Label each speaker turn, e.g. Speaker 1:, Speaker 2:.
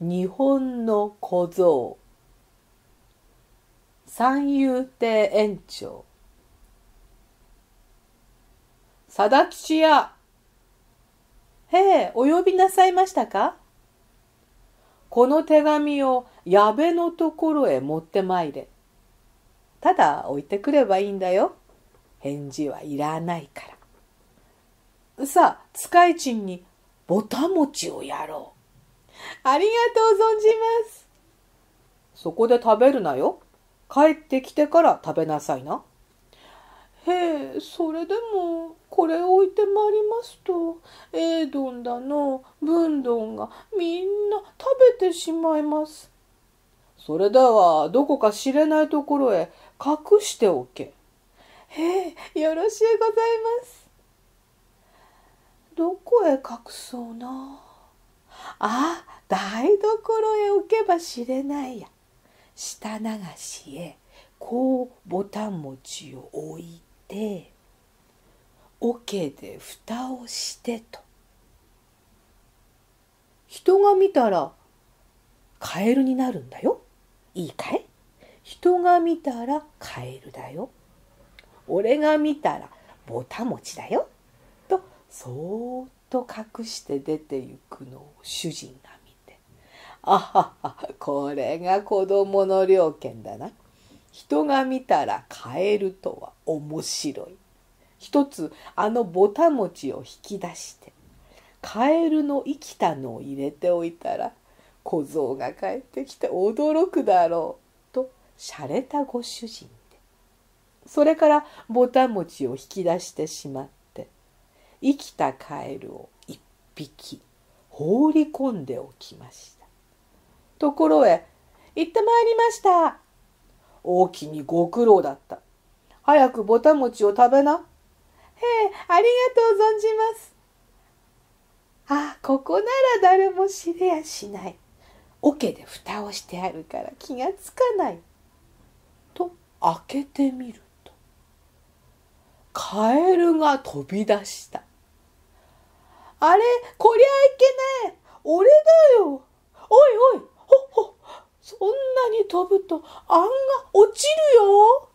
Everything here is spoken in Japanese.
Speaker 1: 日本の小僧。三遊亭園長。貞吉やへえお呼びなさいましたか？この手紙を矢部のところへ持ってまいれ。ただ置いてくればいいんだよ。返事はいらないから。さあ使い賃にぼたもちをやろう。ありがとう存じますそこで食べるなよ帰ってきてから食べなさいな。へえ、それでも、これを置いてまいりますと、ええどんだの、ぶんどんがみんな食べてしまいます。それでは、どこか知れないところへ隠しておけ。へえ、よろしゅうございます。どこへ隠そうな。あ、台所へ置けば知れないや。下流しへこうボタン餅を置いて桶で蓋をしてと。人が見たらカエルになるんだよ。いいかい？人が見たらカエルだよ。俺が見たらボタン餅だよ。とそーっと隠して出て行くのを主人が見てあはは、これが子供の料金だな。人が見たらカエルとは面白い。一つあのぼた餅を引き出して、カエルの生きたのを入れておいたら、小僧が帰ってきて驚くだろう。と、洒落たご主人で。それからぼた餅を引き出してしまって、生きたカエルを一匹放り込んでおきました。ところへ行ってまいりました。大きにご苦労だった。早くぼた餅を食べな。へえ、ありがとう存じます。あ、ここなら誰も知れやしない。桶で蓋をしてあるから気がつかない。と開けてみると、カエルが飛び出した。あれ、こりゃいけない。俺だよ。おいおい、ほっほそんなに飛ぶとあんが落ちるよ